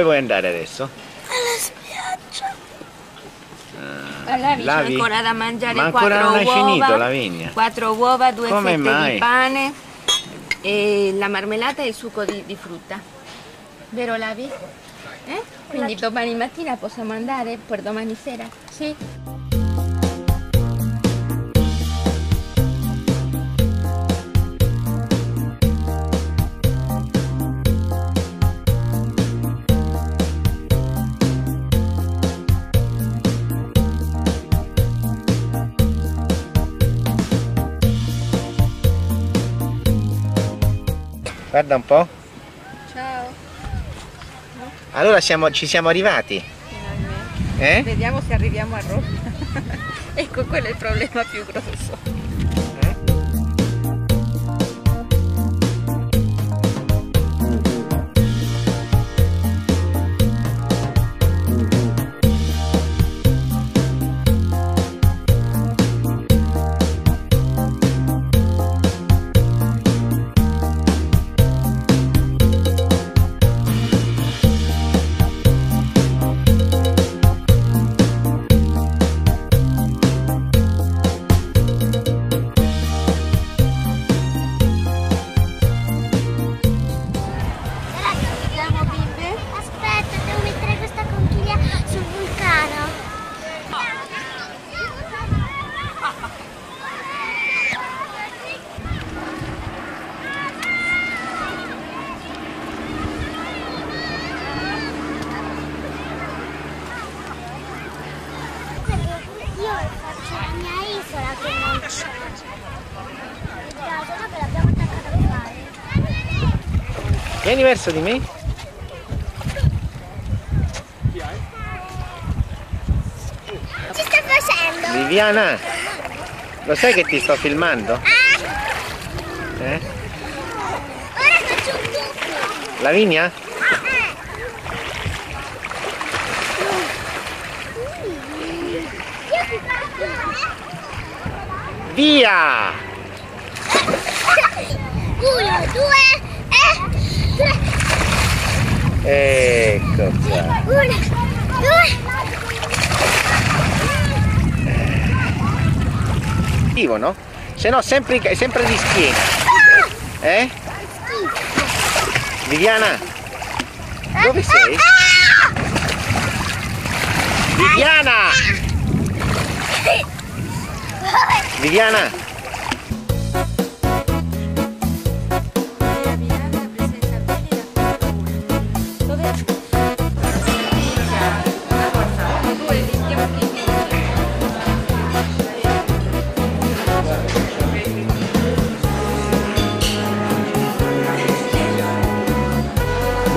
Dove vuoi andare adesso? Alla spiaggia. Ah, Alla c'è Lavi? ancora da mangiare Ma ancora quattro non hai uova, finito, Lavinia? quattro uova, due Come fette mai? di pane e la marmellata e il succo di, di frutta. Vero Lavi? Eh? Quindi domani mattina possiamo andare per domani sera? Sì. Guarda un po'. Ciao. Allora siamo- ci siamo arrivati. Eh? Vediamo se arriviamo a Roma. ecco, quello è il problema più grosso. Mare. Vieni verso di me. Ci sta facendo? Viviana, lo sai che ti sto filmando? Ah, Eh? ora faccio un tuffo. Lavinia? Ti faccio. Via! Uno, due e tre. Ecco qua. Uno, due. Vivo, no? Se no sempre, sempre di schiena. Eh? Viviana? Dove sei? Viviana! Viviana!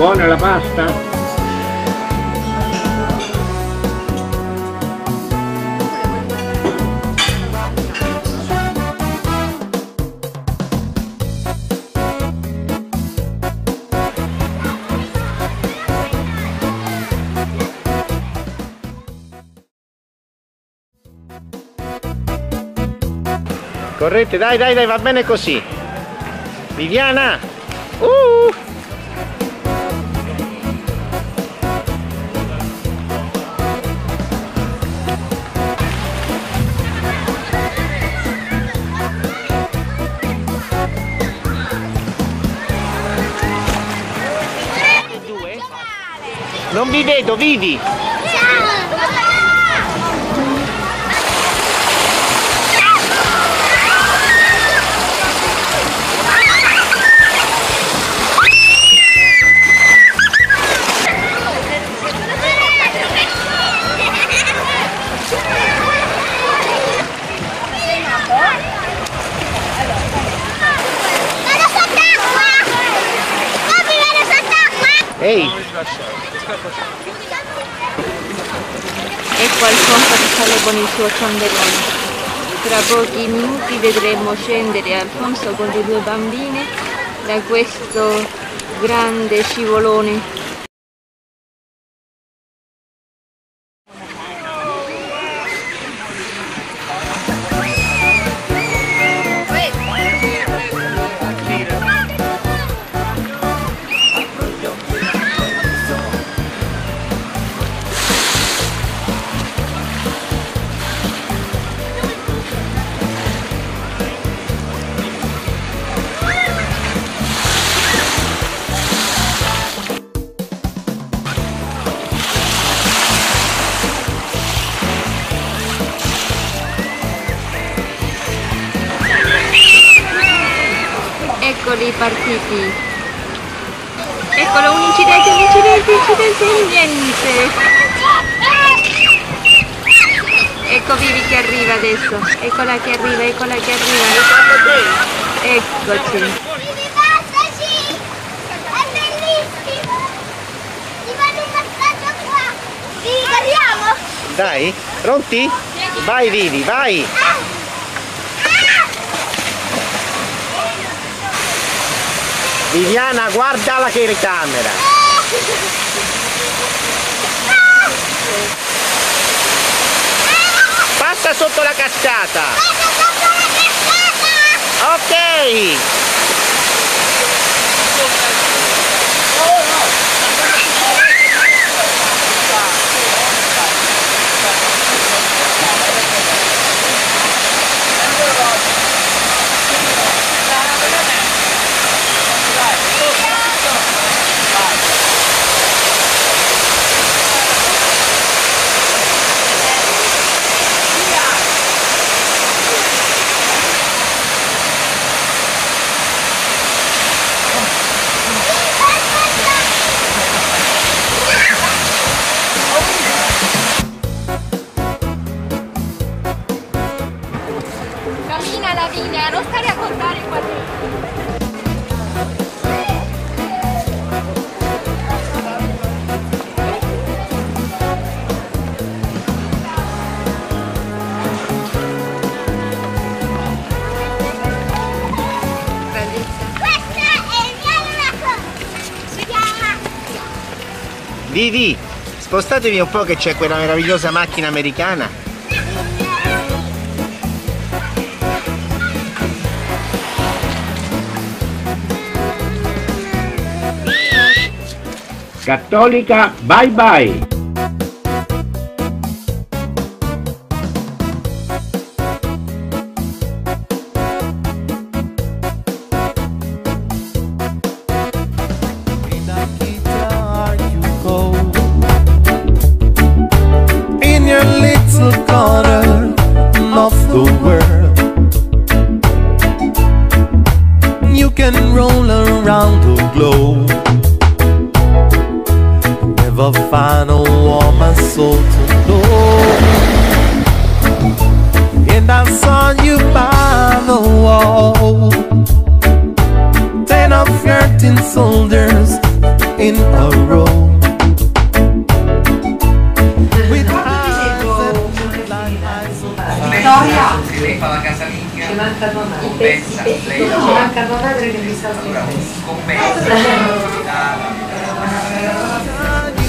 Buona la pasta? Correte, dai, dai, dai, va bene così. Viviana! Uh! Vi vedo, vivi! Ecco Alfonso che sale con il suo ciondolone. Tra pochi minuti vedremo scendere Alfonso con le due bambine da questo grande scivolone. Partiti. Eccolo, un incidente, un incidente, incidente, niente. Ecco Vivi che arriva adesso, eccola che arriva, eccola che arriva. Eccoci. Un! Dai, pronti? Vai Vivi, vai! Viviana, guarda la telecamera! Passa sotto la cascata! Ok! Spostatevi un po' che c'è quella meravigliosa macchina americana. Cattolica, bye bye!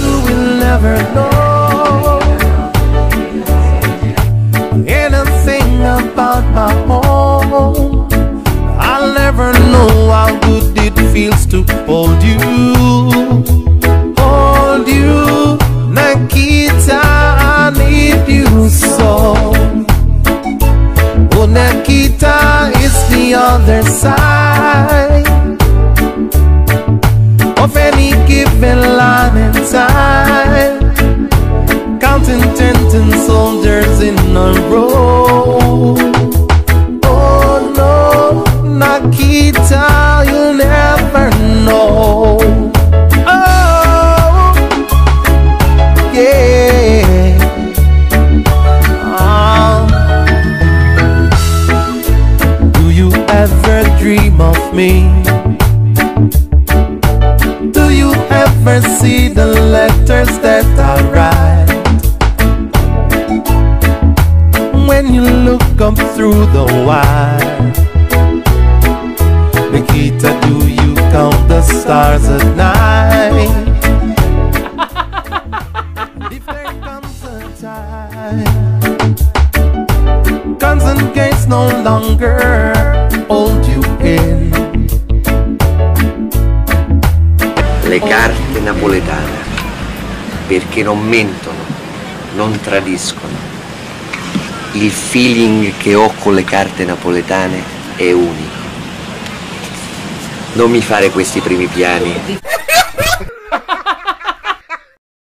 You will never know anything about my home. I'll never know how good it feels to hold you, hold you, Nikita. I need you so. Oh, Nikita is the other side any given line in time. Counting ten ten soldiers in a row. See the letters that I write? When you look up through the wire, Nikita, do you count the stars at night? if there comes a time, guns and gates no longer hold you carte napoletane, perché non mentono, non tradiscono. Il feeling che ho con le carte napoletane è unico. Non mi fare questi primi piani.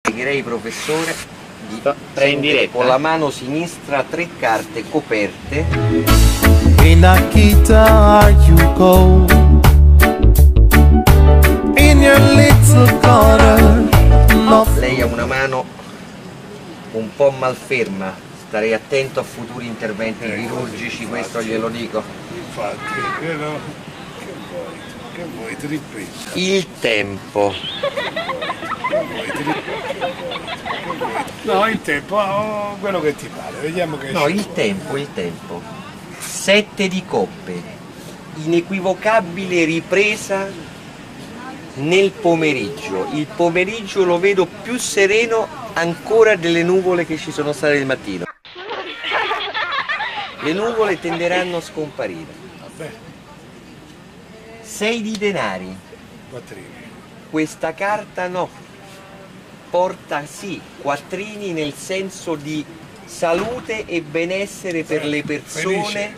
Pregherei professore di prendere diretta. con la mano sinistra tre carte coperte In Akita you go Lei ha una mano un po' malferma, starei attento a futuri interventi chirurgici, questo glielo dico. Infatti, io no. Che vuoi? Che vuoi? Ti ripeto. Il tempo. No, il tempo, oh, quello che ti pare, vediamo che No, il fuori. tempo, il tempo. Sette di coppe. Inequivocabile ripresa nel pomeriggio. Il pomeriggio lo vedo più sereno ancora delle nuvole che ci sono state il mattino. Le nuvole tenderanno a scomparire. Sei di denari. quattrini. Questa carta no. Porta sì, quattrini nel senso di salute e benessere per le persone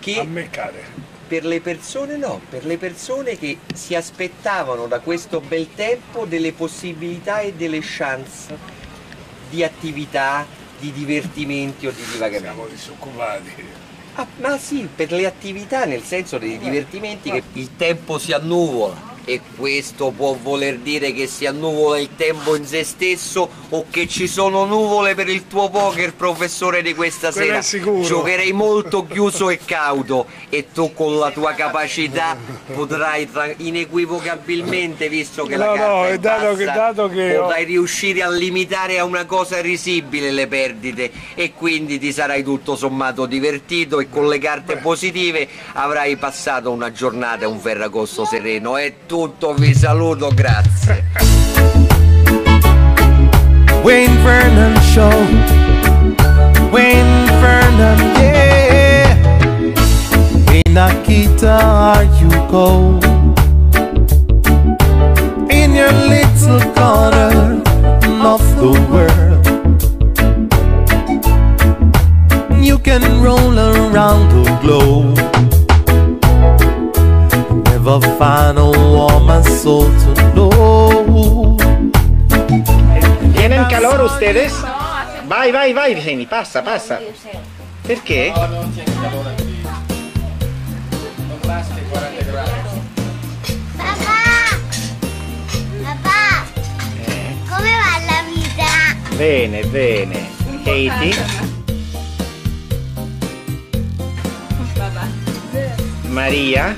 che A me care. Per le persone no, per le persone che si aspettavano da questo bel tempo delle possibilità e delle chance di attività, di divertimenti o di divagamenti. Siamo disoccupati. Ah, ma sì, per le attività, nel senso dei divertimenti che il tempo si annuvola. E questo può voler dire che si annuvola il tempo in se stesso o che ci sono nuvole per il tuo poker, professore di questa Quello sera. Giocherei molto chiuso e cauto e tu con la tua capacità potrai tra- inequivocabilmente, visto che la No, carta no, è dato che- bassa, dato che ho- potrai riuscire a limitare a una cosa risibile le perdite e quindi ti sarai tutto sommato divertito e con le carte positive avrai passato una giornata e un ferragosto sereno. È tutto, vi saluto, grazie. Wayne Vernon Show. Wayne Vernon, yeah. In Akita, you go. Vai, vai, vai, Viceni, passa, passa. Perché? Papà! Papà! Come va la vita? Bene, bene. Katie? Maria?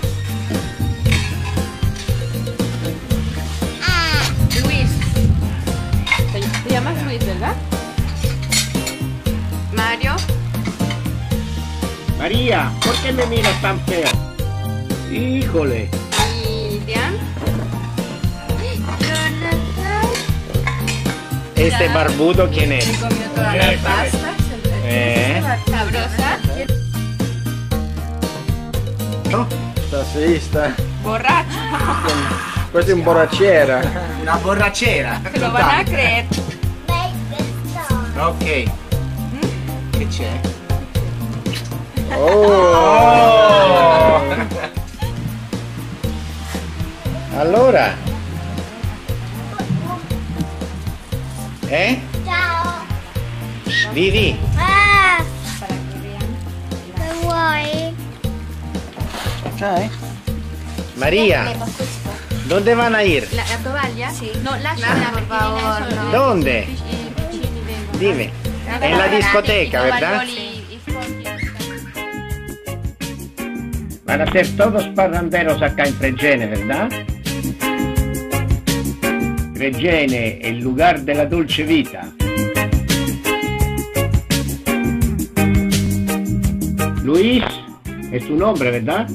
María, ¿por qué me miras tan feo? Híjole. Y Dian. Este barbudo, ¿quién es? Comió toda la pasta. Eh? Sabrosa. No? Stasista. Borracho. Questo è un borracciera. Una borracera. Se lo van a creer. Ok. Che c'è? Oh! Allora. Eh? ciao! Vivi? Ah! Che vuoi? Maria, ¿dónde van a ir? ¿La, la toalla? Sí. No, lasciala por favor, no. ¿Dónde? Dime. En la discoteca, ¿verdad? Van a ser todos parranderos acá en Fregene, ¿verdad? Fregene, el lugar de la dulce vita. Luis, es tu nombre, ¿verdad?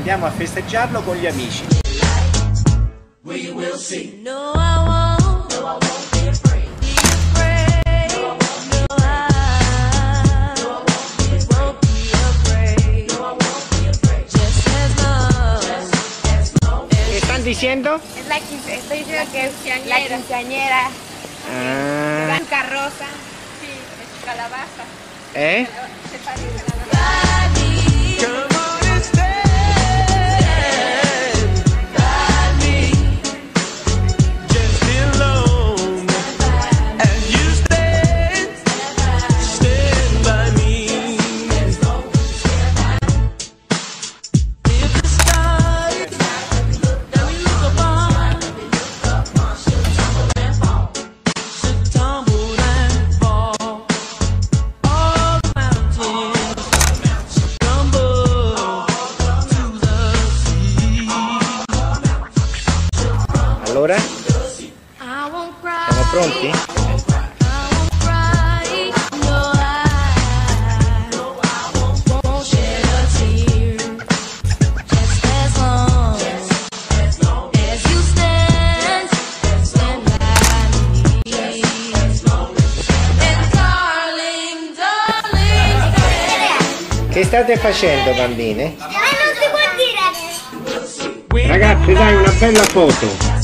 Andiamo a festeggiarlo con gli amici. We will see. No, I won't. No, I won't be afraid. Be afraid. No, I won't. No, I won't be afraid. No, I won't be afraid. Just as long. ¿Qué están diciendo? Es la quince- estoy diciendo que es la quinceañera, Ah, blanca rosa, sí, es calabaza, ¿Eh? se state facendo bambine? Ma non si può dire! Ragazzi, dai una bella foto.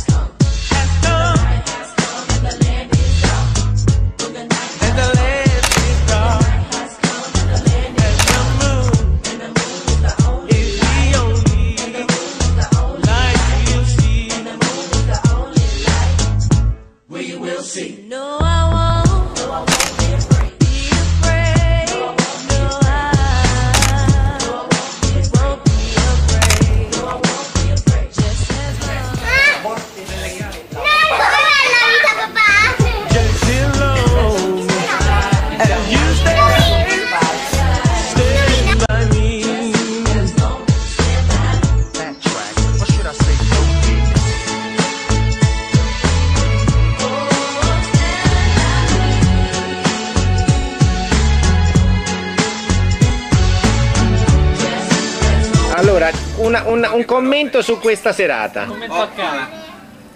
Commento su questa serata. Ottima,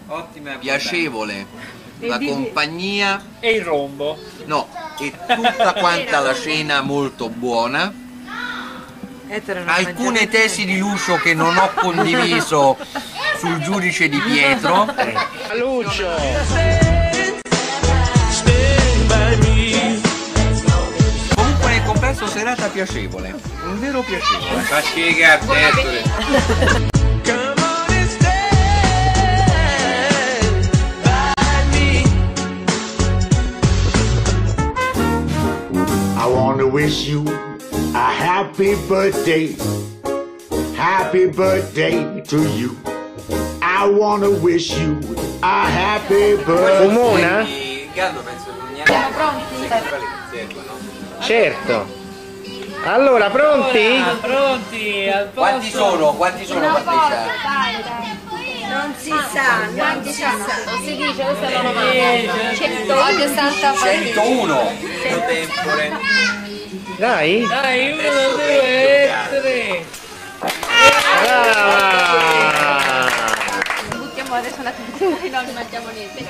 ottima Piacevole, la compagnia, E il rombo. no, e tutta quanta la cena molto buona. Alcune tesi di Lucio che non ho condiviso sul giudice di Pietro. Lucio! Me. Comunque nel complesso serata piacevole, un vero piacevole. Fa spiegare Ettore. wish you a happy birthday. Happy birthday to you. I want to wish you a happy birthday. Fumona? Il gallo penso che? Certo. Allora, pronti? Pronti? Al Quanti sono? Quanti sono Patricia? Non si sa, non si sa. Non si dice, questa è la domanda. 160 101. Dai? Dai, uno deve essere. Brava! Buttiamo adesso la torta e non mangiamo niente.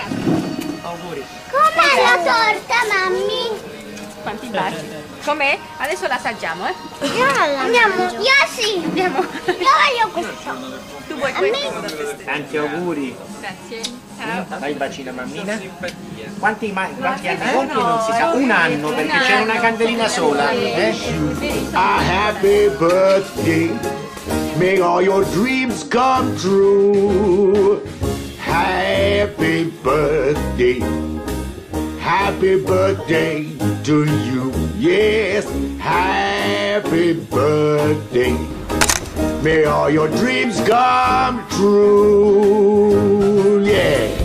Auguri. Com'è la torta, mammi? Quanti baci? Com'è? Adesso la assaggiamo, eh? Io Andiamo. Io sì. Andiamo. Io voglio questo. Tu vuoi questo? Tanti auguri. Grazie. Ciao. Dai bacino mammina. Quanti, ma- quanti anni non si sa. Un anno perché c'è una candelina sola. Eh? A happy birthday. May all your dreams come true. Happy birthday. Happy birthday to you. Yes, happy birthday. May all your dreams come true. Yeah.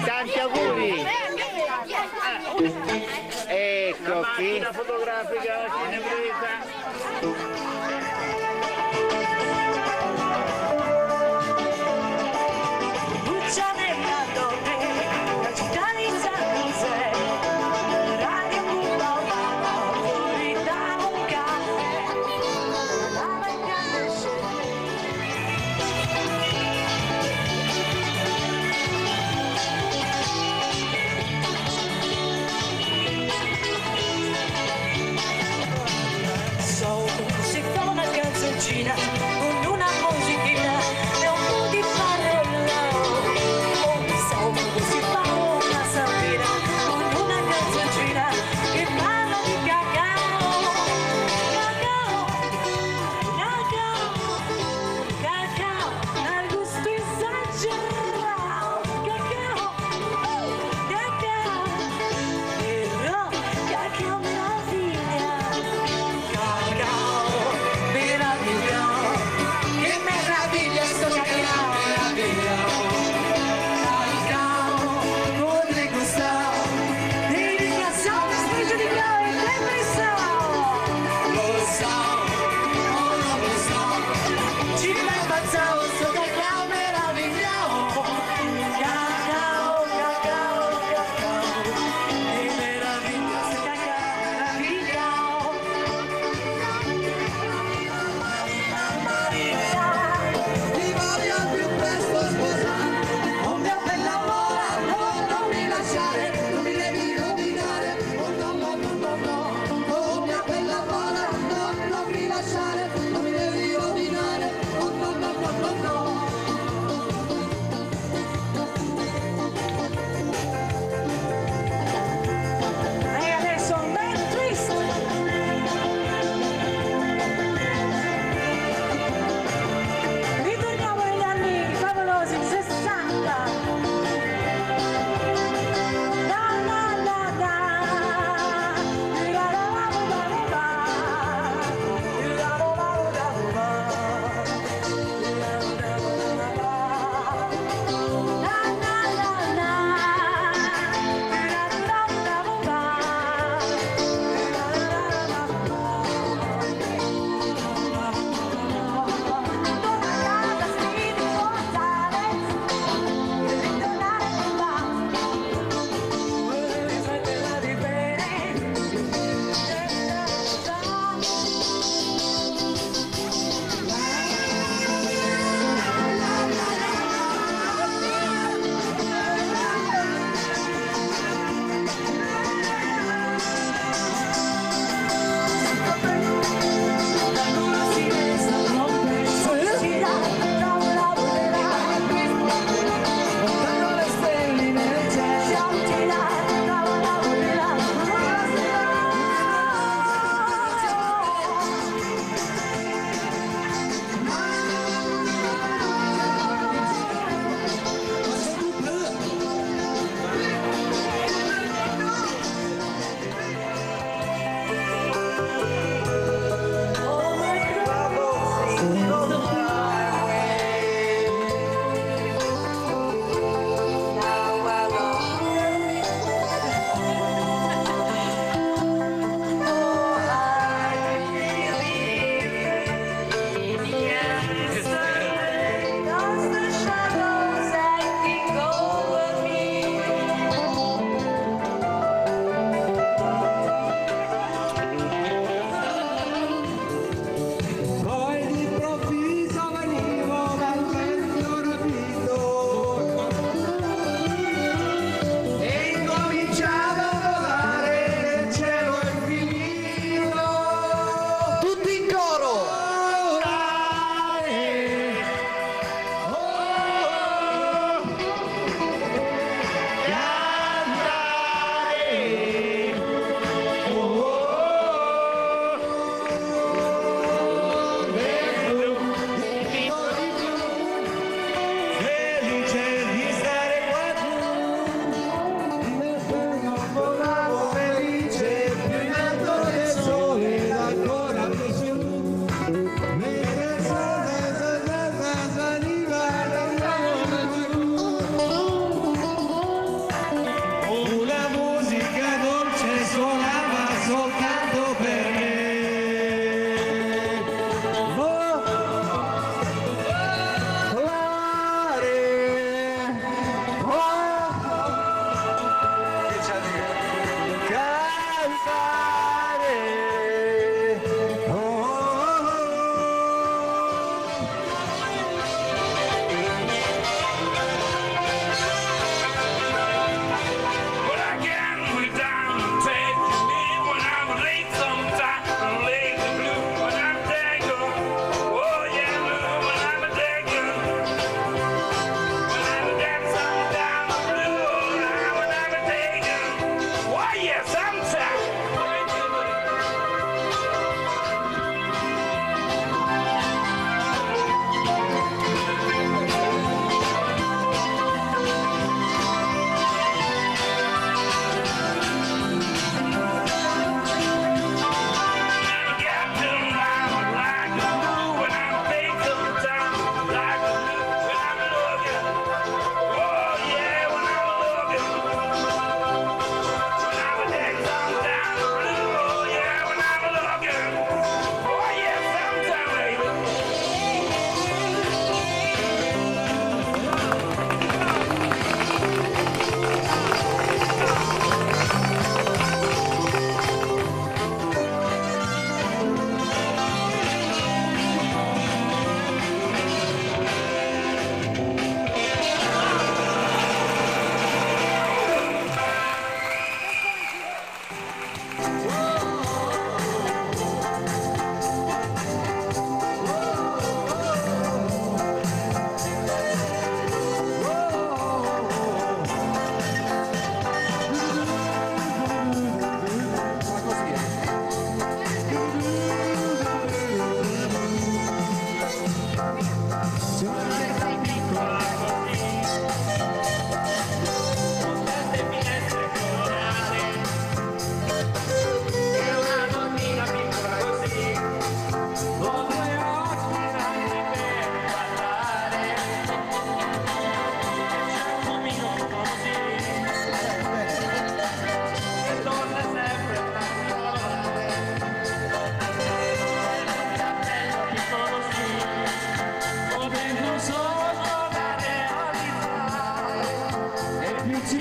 Tanti auguri. Ecco qui. La fotografica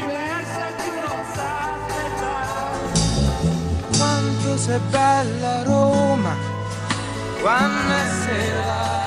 diversa e tu non sai Quanto sei bella Roma, quando è sera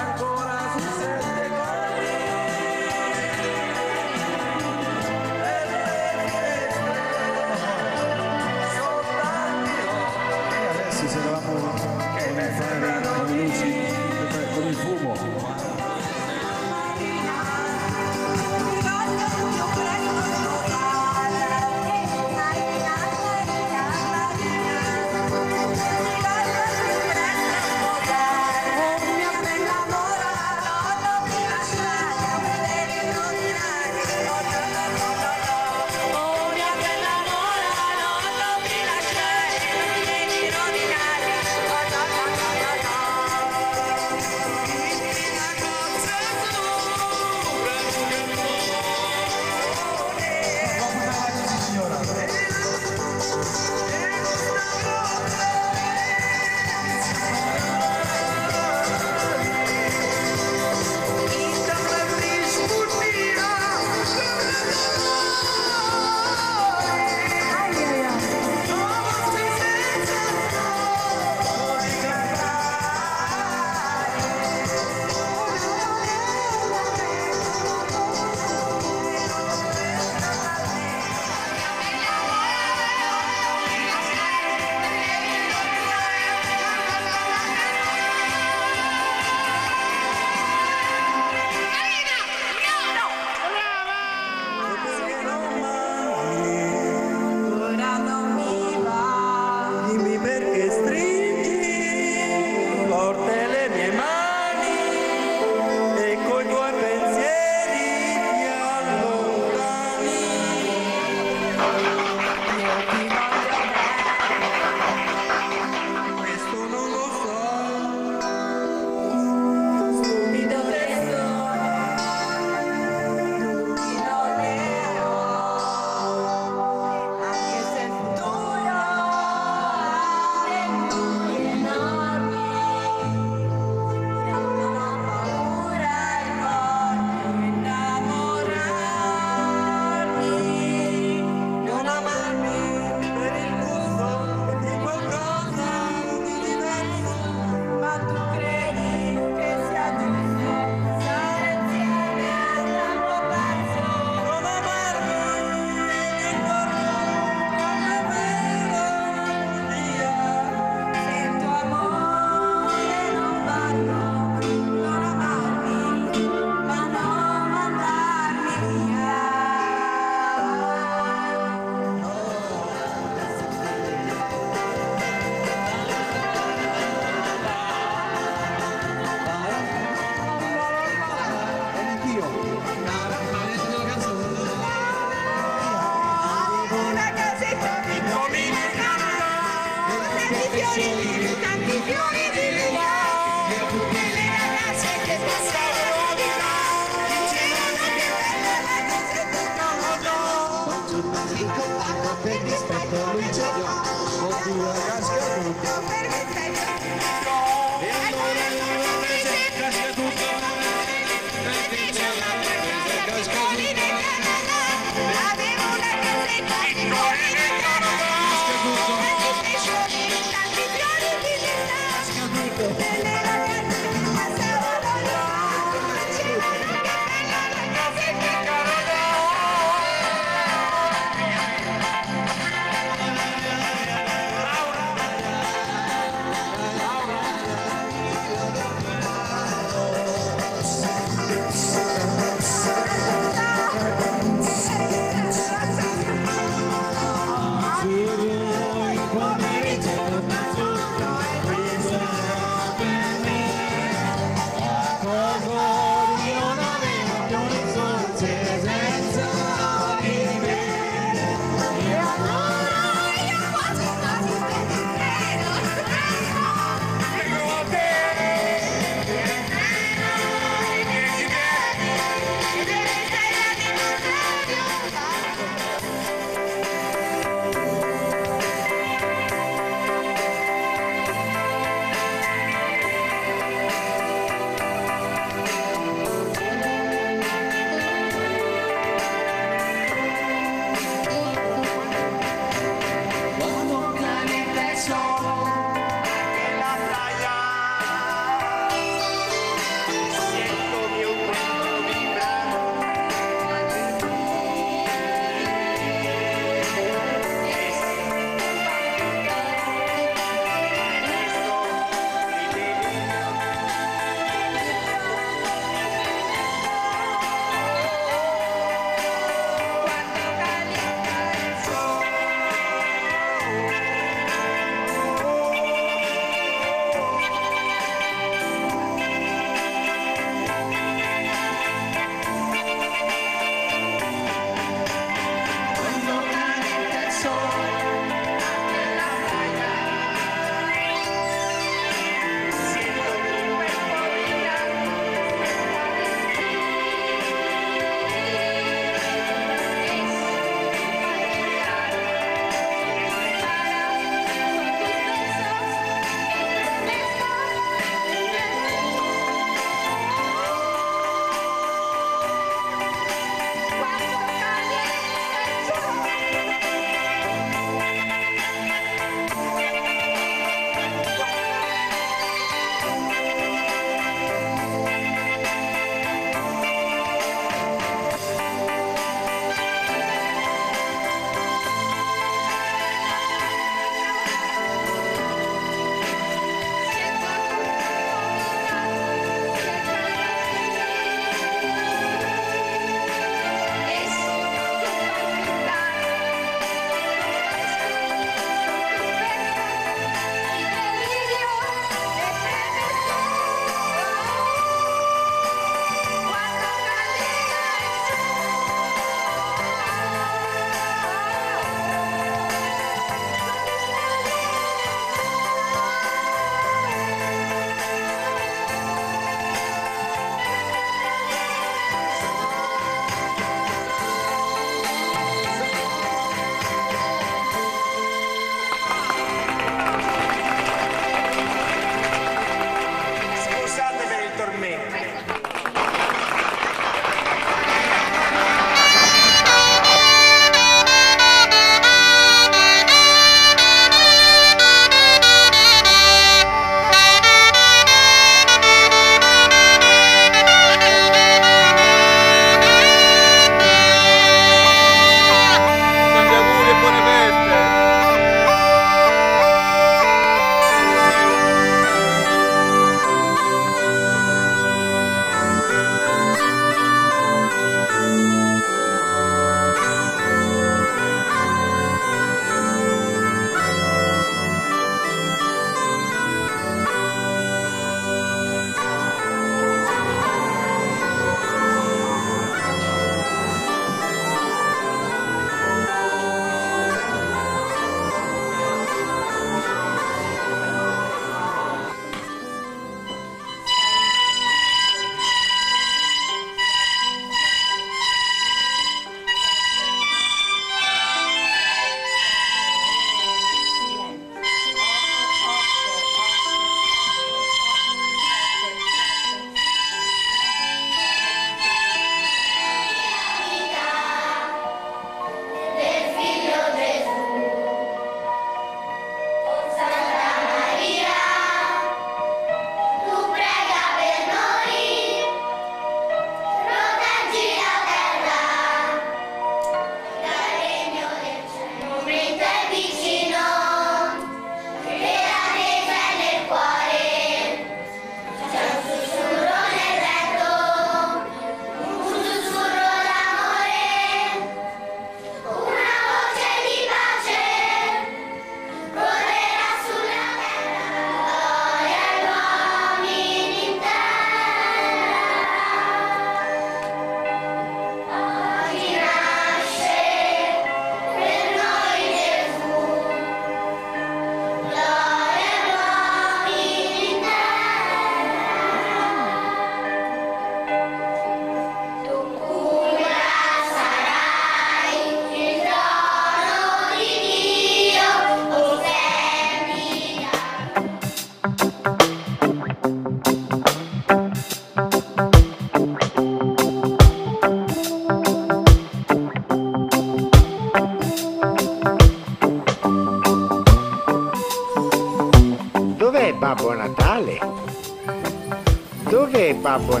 Dov'è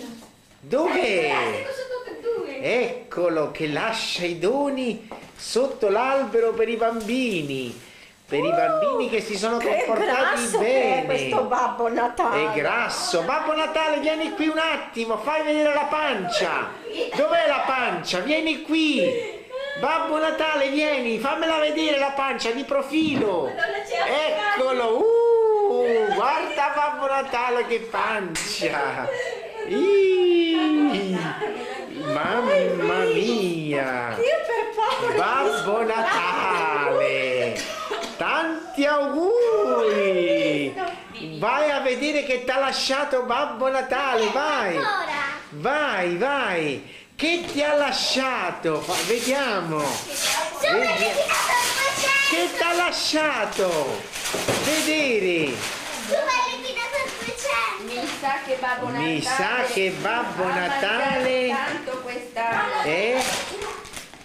Patrizia! Dov'è? Eccolo che lascia i doni sotto l'albero per i bambini. Per i bambini che si sono Uh, Che comportati grasso che è bene. questo Babbo Natale! È grasso. Babbo Natale, vieni qui un attimo, fai vedere la pancia. Dov'è la pancia? Vieni qui. Babbo Natale, vieni, fammela vedere la pancia di profilo. Eccolo. Uh, guarda Babbo Natale che pancia. Mamma mia. Babbo Natale. Tanti auguri. Vai a vedere che ti ha lasciato Babbo Natale, vai. Vai, vai. Che ti ha lasciato? Vediamo. Vedi- Che ti ha lasciato? Vedere. Mi sa che Babbo Natale Mi sa che Babbo Natale- tanto quest'anno. Eh?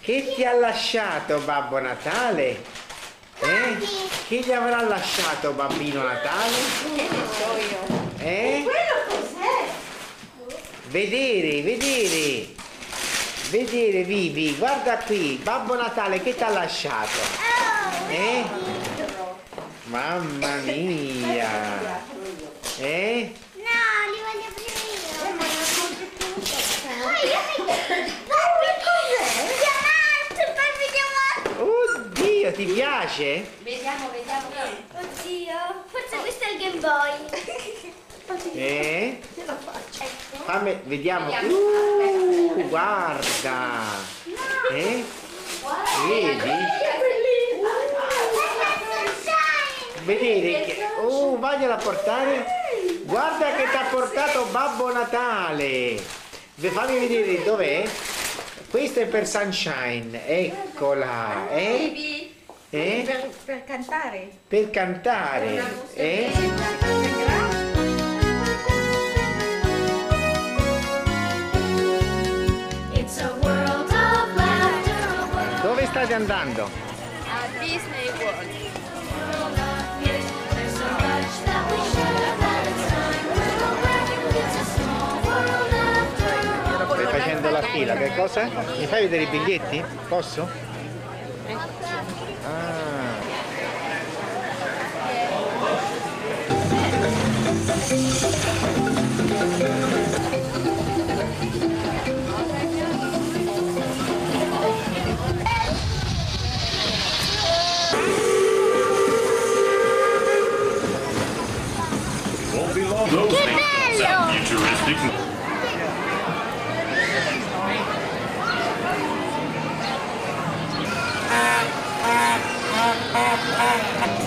Che ti ha lasciato Babbo Natale? Eh? Che gli avrà lasciato Bambino Natale? Che ne so io. Eh? Quello cos'è? Vedere, vedere. Vedere Vivi, guarda qui, Babbo Natale che ti ha lasciato? Eh? Mamma mia! Eh? No, li voglio aprire io. Diamante, Barbie diamante. Oddio, ti piace? Vediamo, vediamo. Oddio, forse questo è il Game Boy. Eh? Ce la faccio. Fammi, vediamo. Vediamo. Uh, guarda! Eh? Vedi? Vedere che... Oh, vagliela a portare. Guarda che ti ha portato Babbo Natale. Fammi vedere dov'è. Questo è per Sunshine. Eccola. Eh? Eh? Per, per cantare. Per cantare. Eh? Dove state andando? A Disney World. Fila, che cosa? Mi fai vedere i biglietti? Posso? Ah. Che bello! าฮ่าฮ่าฮ่า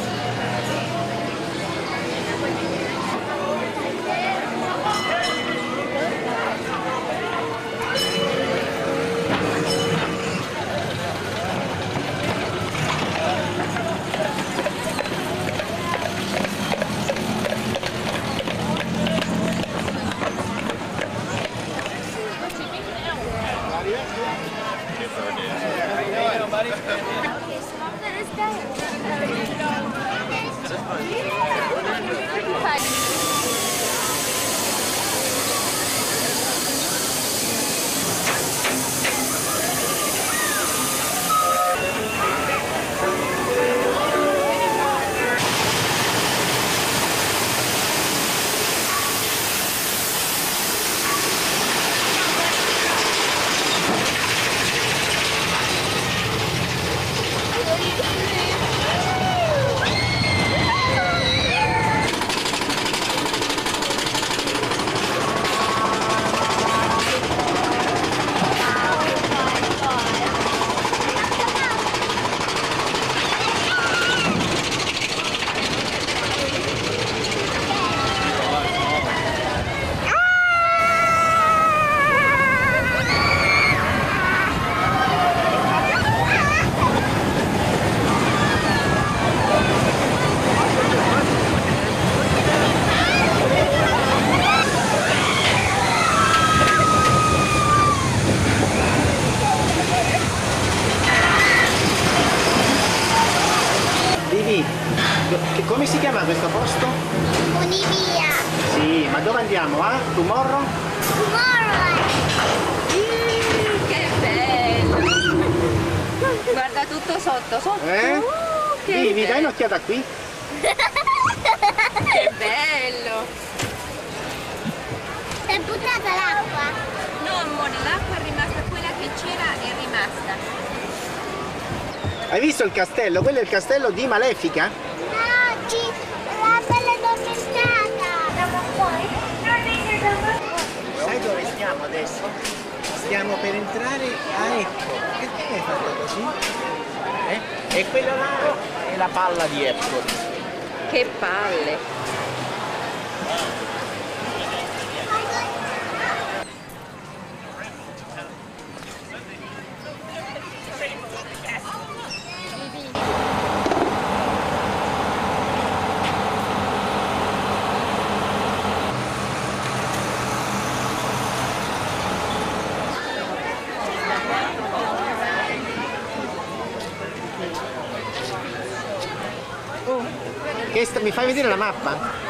castello di Malefica? Stiamo adesso? Stiamo per entrare a Ecco. Perché hai fatto così? Eh? E quella là è la palla di Ecco. Che palle! mi fai vedere la mappa?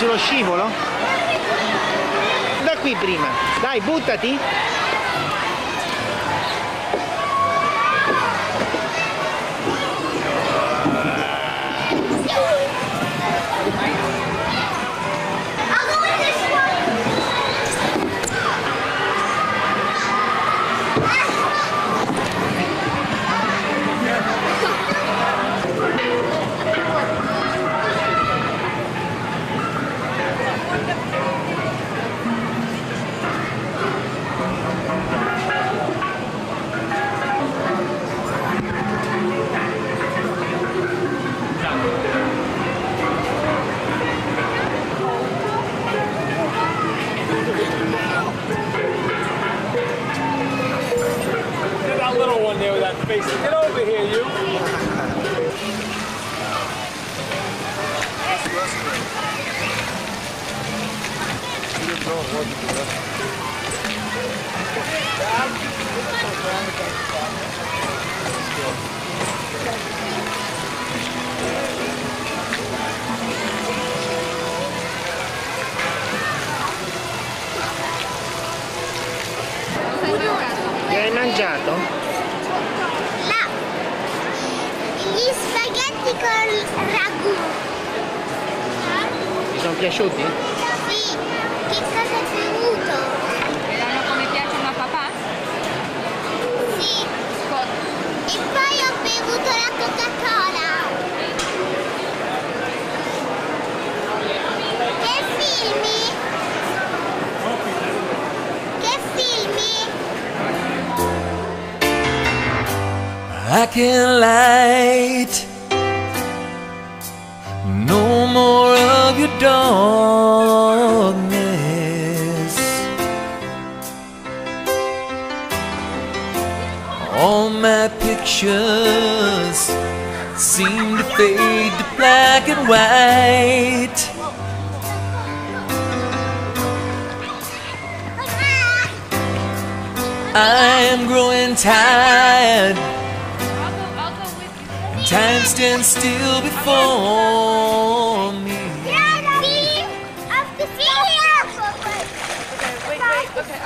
Sullo scivolo? Da qui prima. Dai, buttati.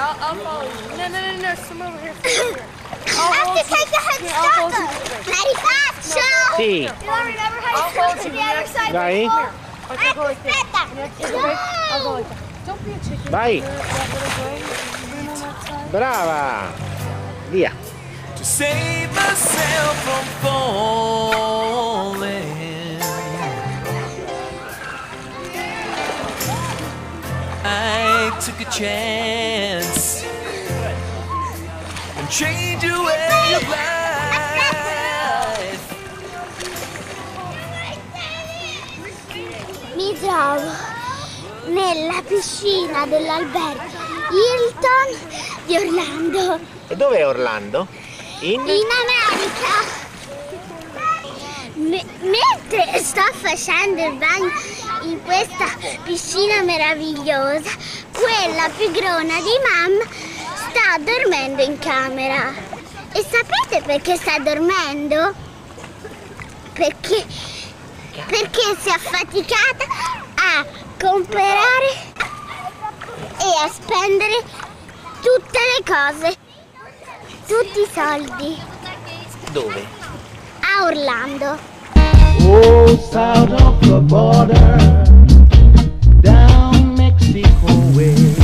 I'll, I'll follow you. No, no, no, no, come over here. I have to take the head starter. Ready, fast, show. Sì. You don't remember how I'll you hold to you. the other side? Dai. Okay, go like this. Aspetta. Okay, I'll go like that. Don't be a chicken. Vai. That little boy, you on that side. Brava. Via. To save myself from falling. I took a chance and changed your way of life. Mi trovo nella piscina dell'albergo Hilton di Orlando, E dov'è Orlando? In? in America. Me- mentre sto facendo il bagno in questa piscina meravigliosa, quella pigrona di mamma sta dormendo in camera. E sapete perché sta dormendo? Perché, perché si è affaticata a comprare e a spendere tutte le cose, tutti i soldi Dove? a Orlando. Oh, south of the border, down Mexico way.